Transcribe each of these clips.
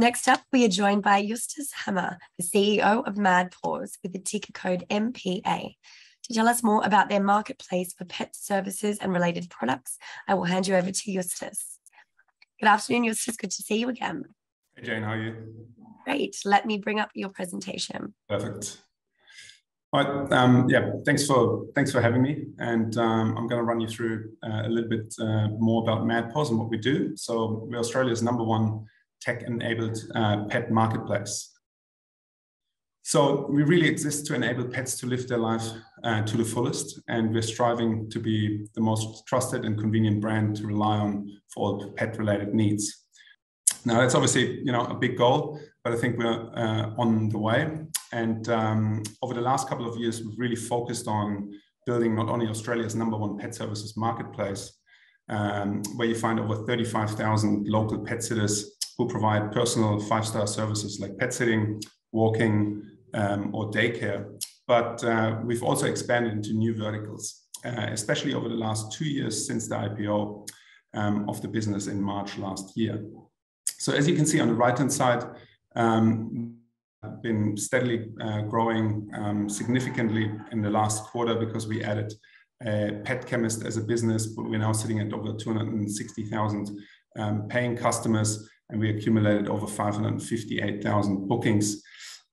Next up, we are joined by Justus Hammer, the CEO of Mad Paws with the ticker code MPA. To tell us more about their marketplace for pet services and related products, I will hand you over to Justus. Good afternoon, Justus. Good to see you again. Hey, Jane, how are you? Great. Let me bring up your presentation. Perfect. All right. Um, yeah, thanks for thanks for having me. And um, I'm going to run you through uh, a little bit uh, more about Mad Paws and what we do. So we're Australia's number one tech-enabled uh, pet marketplace. So we really exist to enable pets to live their life uh, to the fullest, and we're striving to be the most trusted and convenient brand to rely on for all pet-related needs. Now that's obviously you know a big goal, but I think we're uh, on the way. And um, over the last couple of years, we've really focused on building not only Australia's number one pet services marketplace, um, where you find over 35,000 local pet sitters who provide personal five-star services like pet sitting, walking, um, or daycare. But uh, we've also expanded into new verticals, uh, especially over the last two years since the IPO um, of the business in March last year. So as you can see on the right-hand side, um, been steadily uh, growing um, significantly in the last quarter because we added a pet chemist as a business, but we're now sitting at over 260,000 um, paying customers and we accumulated over 558,000 bookings.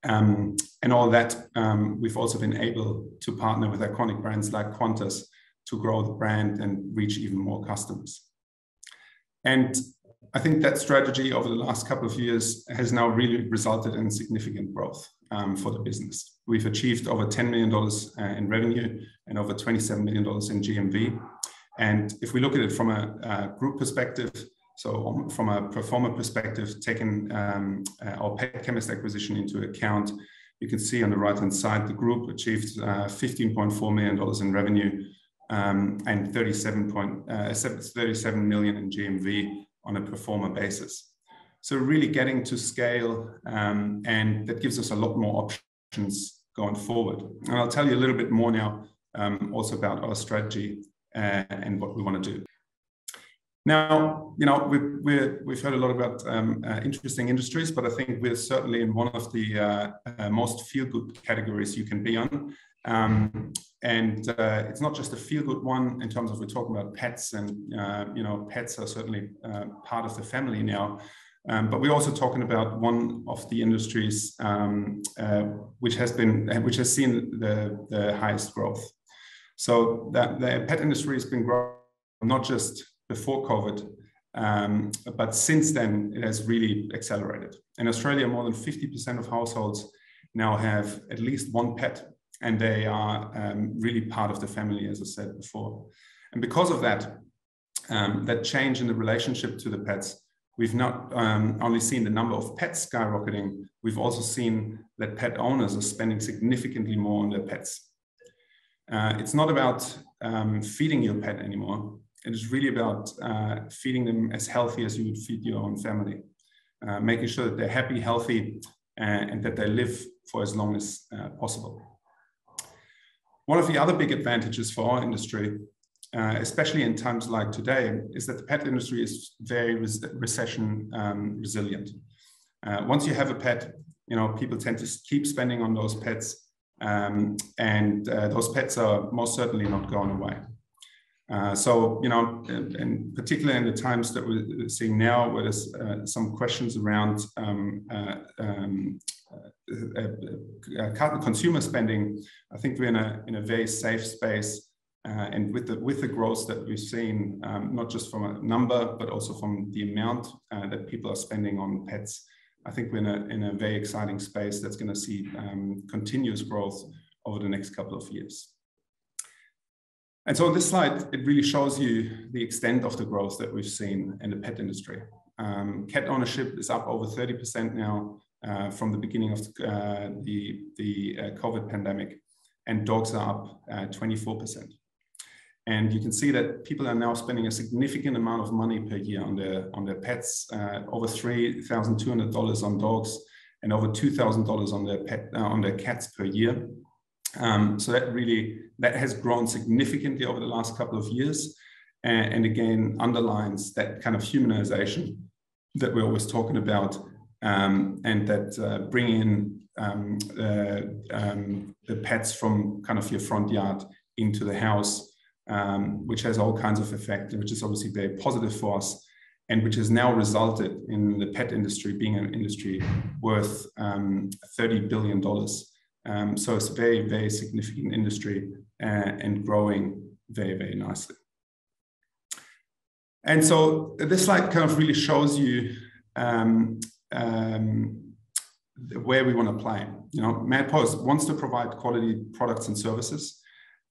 Um, and all that, um, we've also been able to partner with iconic brands like Qantas to grow the brand and reach even more customers. And I think that strategy over the last couple of years has now really resulted in significant growth um, for the business. We've achieved over $10 million uh, in revenue and over $27 million in GMV. And if we look at it from a, a group perspective, so um, from a pro forma perspective, taking um, uh, our pet chemist acquisition into account, you can see on the right-hand side, the group achieved uh, $15.4 million in revenue um, and 37, point, uh, 37 million in GMV on a pro forma basis. So really getting to scale, um, and that gives us a lot more options going forward. And I'll tell you a little bit more now um, also about our strategy uh, and what we want to do. Now, you know, we've, we have heard a lot about um, uh, interesting industries, but I think we're certainly in one of the uh, uh, most feel-good categories you can be on. Um, and uh, it's not just a feel-good one in terms of we're talking about pets, and uh, you know, pets are certainly uh, part of the family now. Um, but we're also talking about one of the industries um, which has been which has seen the, the highest growth. So that the pet industry has been growing not just before COVID. Um, but since then, it has really accelerated. In Australia, more than 50% of households now have at least one pet, and they are um, really part of the family, as I said before. And because of that, um, that change in the relationship to the pets, we've not um, only seen the number of pets skyrocketing, we've also seen that pet owners are spending significantly more on their pets. Uh, it's not about um, feeding your pet anymore. It is really about uh, feeding them as healthy as you would feed your own family, uh, making sure that they're happy, healthy, uh, and that they live for as long as uh, possible. One of the other big advantages for our industry, uh, especially in times like today, is that the pet industry is very res recession um, resilient. Uh, once you have a pet, you know people tend to keep spending on those pets, um, and those pets are most certainly not going away. Uh, so, you know, and, and, particularly in the times that we're seeing now, where there's uh, some questions around um, uh, um, uh, uh, consumer spending, I think we're in a, in a very safe space. and with the, with the growth that we've seen, um, not just from a number, but also from the amount that people are spending on pets, I think we're in a, in a very exciting space that's going to see um, continuous growth over the next couple of years. And so on this slide, it really shows you the extent of the growth that we've seen in the pet industry. Um, cat ownership is up over 30% now uh, from the beginning of uh, the, the uh, COVID pandemic, and dogs are up 24%. Uh, and you can see that people are now spending a significant amount of money per year on their, on their pets, uh, over $3,200 on dogs and over $2,000 on their pet, uh, on their cats per year. Um, so that really that has grown significantly over the last couple of years, and, and again underlines that kind of humanization that we're always talking about um, and that uh, bring in um, uh, the pets from kind of your front yard into the house, um, which has all kinds of effect, which is obviously very positive for us, and which has now resulted in the pet industry being an industry worth um, $30 billion. Um, so it's a very, very significant industry uh, and growing very, very nicely. And so this slide kind of really shows you um, um, where we want to play. You know, MadPaws wants to provide quality products and services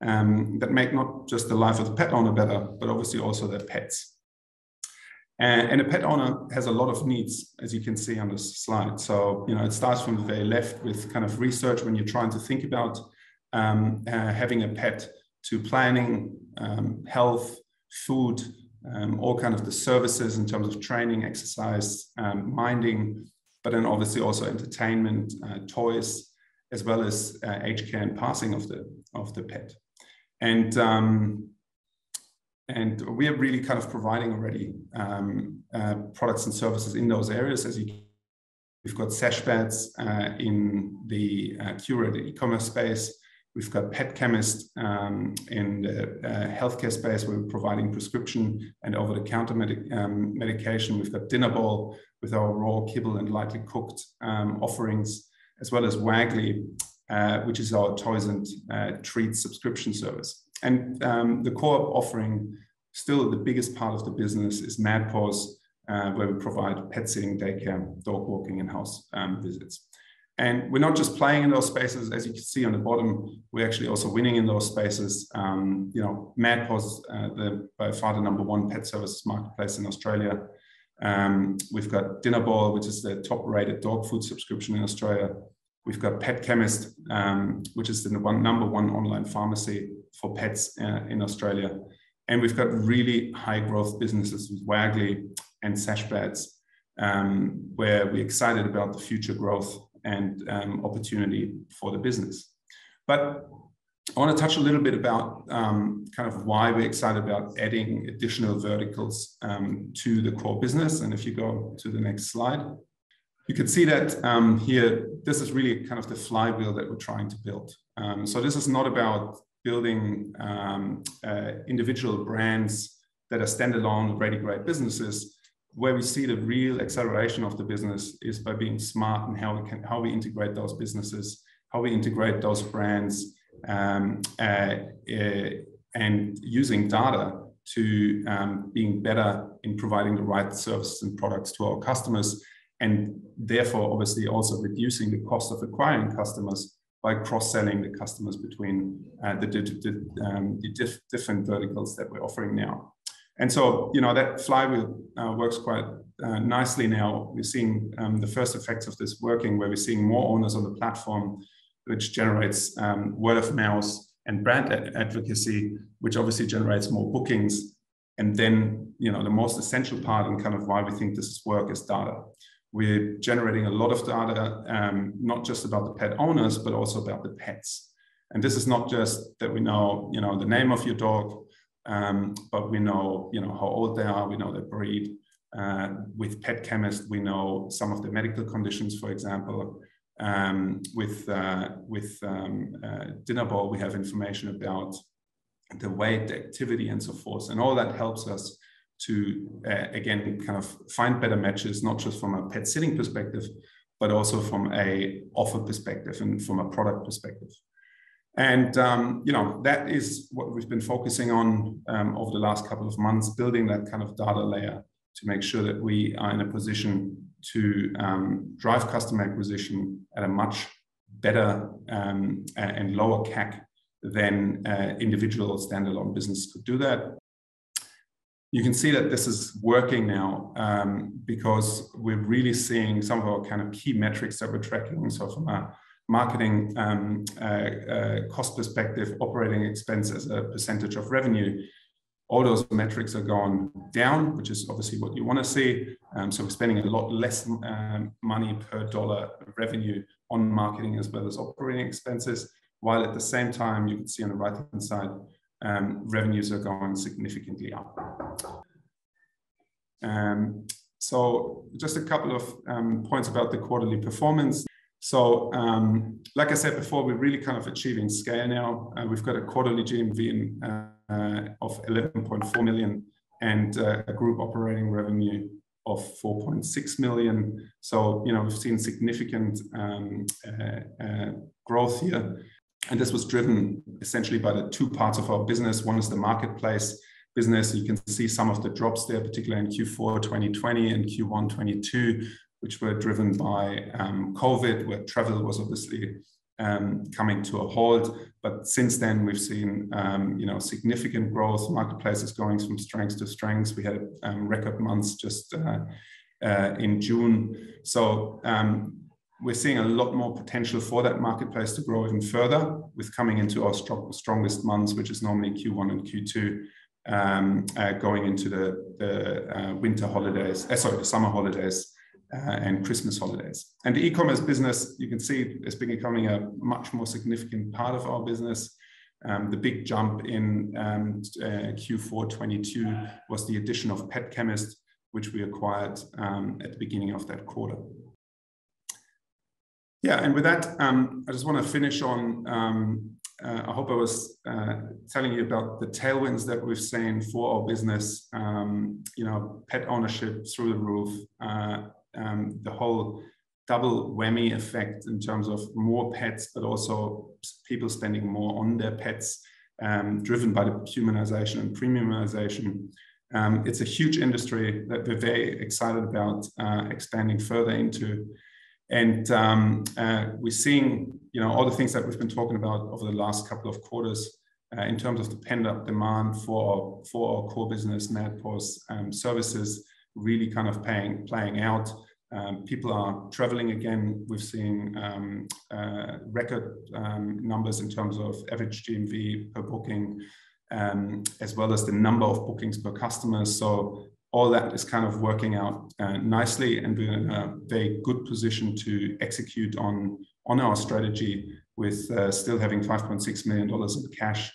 um, that make not just the life of the pet owner better, but obviously also their pets. And, and, a pet owner has a lot of needs, as you can see on this slide. So, you know, it starts from the very left with kind of research when you're trying to think about um, uh, having a pet to planning, um, health, food, um, all kind of the services in terms of training, exercise, um, minding, but then obviously also entertainment, uh, toys, as well as uh, age care and passing of the of the pet. And um, and we are really kind of providing already um, uh, products and services in those areas. As you, we've got Sashbeds uh, in the uh, curated e-commerce space. We've got Pet Chemist um, in the uh, healthcare space. We're providing prescription and over-the-counter um, medication. We've got Dinner Bowl with our raw kibble and lightly cooked um, offerings, as well as Waggly, uh, which is our toys and uh, treats subscription service. And um, the core offering, still the biggest part of the business, is MadPaws, uh, where we provide pet sitting, daycare, dog walking, and house um, visits. And we're not just playing in those spaces, as you can see on the bottom, we're actually also winning in those spaces. Um, you know, MadPaws, uh, the by far the number one pet services marketplace in Australia. Um, we've got Dinner Bowl, which is the top rated dog food subscription in Australia. We've got Pet Chemist, um, which is the one, number one online pharmacy for pets uh, in Australia. And we've got really high growth businesses with Waggly and Sashbeds, um, where we're excited about the future growth and um, opportunity for the business. But I want to touch a little bit about um, kind of why we're excited about adding additional verticals um, to the core business. And if you go to the next slide, you can see that um, here, this is really kind of the flywheel that we're trying to build. Um, so this is not about building um, uh, individual brands that are standalone, ready great businesses where we see the real acceleration of the business is by being smart and how we can how we integrate those businesses, how we integrate those brands, um, uh, uh, and using data to um, being better in providing the right services and products to our customers, and therefore obviously also reducing the cost of acquiring customers by cross-selling the customers between uh, the, um, the diff different verticals that we're offering now. And so, you know, that flywheel uh, works quite uh, nicely now. We're seeing um, the first effects of this working, where we're seeing more owners on the platform, which generates um, word of mouth and brand ad advocacy, which obviously generates more bookings. And then, you know, the most essential part and kind of why we think this is work is data. We're generating a lot of data, um, not just about the pet owners, but also about the pets. And this is not just that we know, you know, the name of your dog, um, but we know, you know, how old they are. We know their breed. Uh, with Pet Chemist, we know some of the medical conditions, for example. Um, with uh, with um, uh, Dinner Bowl, we have information about the weight, the activity, and so forth, and all that helps us to uh, again kind of find better matches, not just from a pet sitting perspective, but also from a offer perspective and from a product perspective. And um, you know that is what we've been focusing on um, over the last couple of months, building that kind of data layer to make sure that we are in a position to um, drive customer acquisition at a much better um, and lower CAC than uh, individual standalone business could do that. You can see that this is working now um, because we're really seeing some of our kind of key metrics that we're tracking. So from a marketing um, uh, uh, cost perspective, operating expense as a percentage of revenue, all those metrics are going down, which is obviously what you want to see. Um, so we're spending a lot less um, money per dollar revenue on marketing as well as operating expenses, while at the same time, you can see on the right-hand side, um, revenues are going significantly up. Um, so just a couple of um, points about the quarterly performance. So, um, like I said before, we're really kind of achieving scale now. Uh, we've got a quarterly GMV in, uh, of 11.4 million and uh, a group operating revenue of 4.6 million. So, you know, we've seen significant um, uh, uh, growth here. And this was driven essentially by the two parts of our business. One is the marketplace business. You can see some of the drops there, particularly in Q4 2020 and Q1 22, which were driven by um, COVID, where travel was obviously um, coming to a halt. But since then, we've seen um, you know significant growth. Marketplace is going from strength to strength. We had um, record months just uh, uh, in June. So um, we're seeing a lot more potential for that marketplace to grow even further with coming into our strong, strongest months, which is normally Q1 and Q2, um, uh, going into the, the uh, winter holidays, uh, sorry, the summer holidays uh, and Christmas holidays. And the e-commerce business, you can see, is becoming a much more significant part of our business. Um, the big jump in um, uh, Q4 22 was the addition of Pet Chemist, which we acquired um, at the beginning of that quarter. Yeah, and with that, um, I just want to finish on. Um, uh, I hope I was uh, telling you about the tailwinds that we've seen for our business. Um, you know, pet ownership through the roof, uh, um, the whole double whammy effect in terms of more pets, but also people spending more on their pets, um, driven by the humanization and premiumization. Um, it's a huge industry that we're very excited about uh, expanding further into. And um, uh, we're seeing, you know, all the things that we've been talking about over the last couple of quarters uh, in terms of the pent-up demand for for our core business, MadPaws um, services, really kind of paying, playing out. Um, people are traveling again. We've seen um, uh, record um, numbers in terms of average GMV per booking, um, as well as the number of bookings per customer. So all that is kind of working out uh, nicely, and we're in a very good position to execute on on our strategy with uh, still having 5.6 million dollars in cash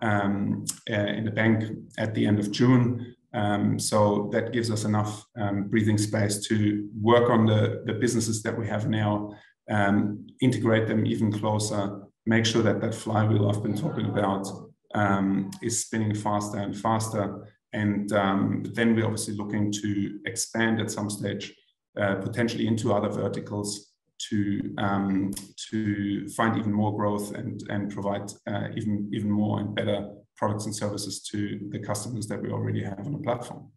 um, uh, in the bank at the end of June. Um, so that gives us enough um, breathing space to work on the, the businesses that we have now, um, integrate them even closer, make sure that that flywheel I've been talking about um, is spinning faster and faster. And um, then we're obviously looking to expand at some stage, uh, potentially into other verticals to um, to find even more growth and and provide uh, even even more and better products and services to the customers that we already have on the platform.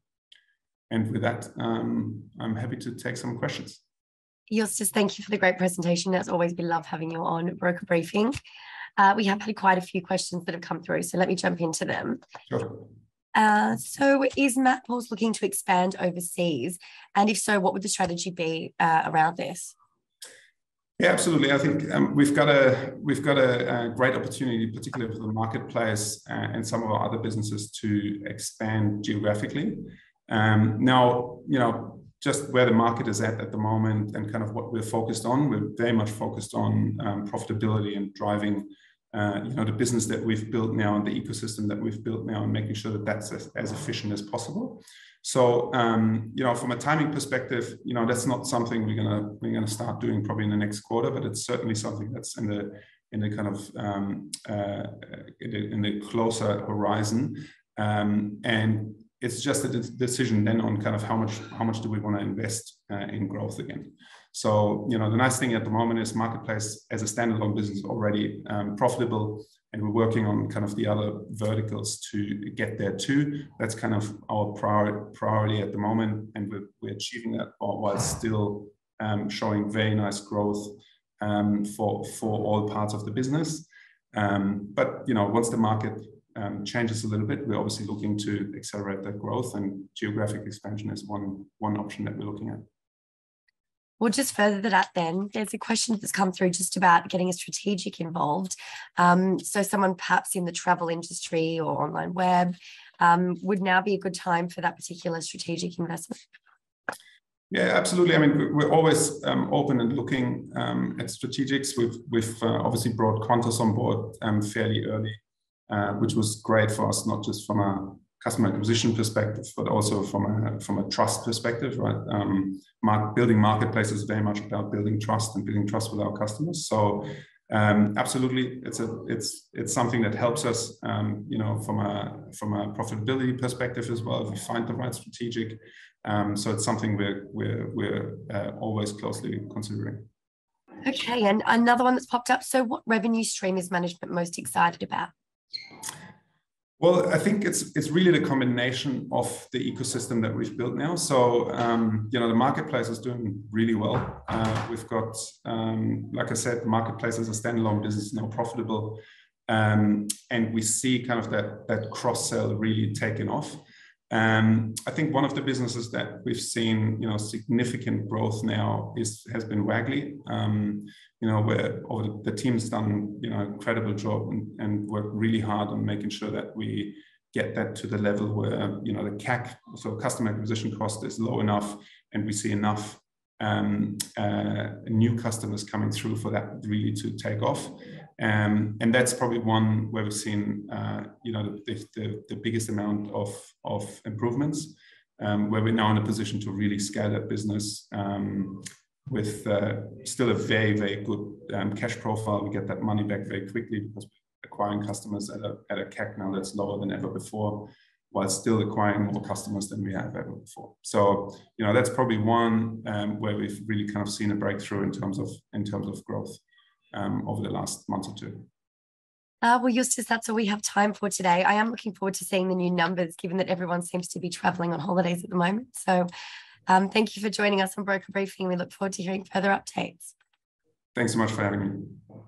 And with that, um, I'm happy to take some questions. Justus, thank you for the great presentation. As always, we love having you on Broker Briefing. Uh, we have had quite a few questions that have come through, so let me jump into them. Sure. Uh, so, is MadPaws looking to expand overseas? And if so, what would the strategy be uh, around this? Yeah, absolutely. I think um, we've got a we've got a, a, great opportunity, particularly for the marketplace uh, and some of our other businesses, to expand geographically. Um, now, you know, just where the market is at at the moment, and kind of what we're focused on. We're very much focused on um, profitability and driving, uh, you know, the business that we've built now and the ecosystem that we've built now, and making sure that that's as, as efficient as possible. So um, you know, from a timing perspective, you know, that's not something we're gonna we're gonna start doing probably in the next quarter, but it's certainly something that's in the in the kind of um, uh, in, the, in, the, closer horizon, um, and it's just a decision then on kind of how much how much do we want to invest uh, in growth again. So you know, the nice thing at the moment is marketplace as a standalone business already um, profitable and we're working on kind of the other verticals to get there too. That's kind of our prior, priority at the moment, and we're, we're achieving that while still um, showing very nice growth um, for for all parts of the business. Um, but you know, once the market um, changes a little bit, we're obviously looking to accelerate that growth, and geographic expansion is one one option that we're looking at. Well, just further that, then there's a question that's come through just about getting a strategic involved. Um, so, someone perhaps in the travel industry or online web um, would now be a good time for that particular strategic investment. Yeah, absolutely. I mean, we're always um, open and looking um, at strategics. We've we've uh, obviously brought Qantas on board um, fairly early, uh, which was great for us, not just from a customer acquisition perspective, but also from a from a trust perspective, right? Um, mark, building marketplaces is very much about building trust and building trust with our customers. So um, absolutely, it's a it's it's something that helps us, um, you know, from a from a profitability perspective as well. If we find the right strategic, um, so it's something we're we're we're uh, always closely considering. Okay, and another one that's popped up. So, what revenue stream is management most excited about? Well, I think it's it's really the combination of the ecosystem that we've built now. So um, you know the marketplace is doing really well. Uh, we've got, um, like I said, marketplace as a standalone business now profitable, um, and we see kind of that that cross sell really taking off. Um, I think one of the businesses that we've seen, you know, significant growth now is has been Waggly. Um, you know, where the, the, team's done, you know, incredible job and, and worked really hard on making sure that we get that to the level where, you know, the CAC, so customer acquisition cost is low enough, and we see enough um, uh, new customers coming through for that really to take off. Um, and that's probably one where we've seen, uh, you know, the, the, the, biggest amount of, of improvements, um, where we're now in a position to really scale that business um, with uh, still a very, very good um, cash profile. We get that money back very quickly because we're acquiring customers at a, at a CAC now that's lower than ever before, while still acquiring more customers than we have ever before. So, you know, that's probably one um, where we've really kind of seen a breakthrough in terms of in terms of growth um, over the last month or two. Uh, well, Justus, that's all we have time for today. I am looking forward to seeing the new numbers, given that everyone seems to be traveling on holidays at the moment. So um, thank you for joining us on Broker Briefing. We look forward to hearing further updates. Thanks so much for having me.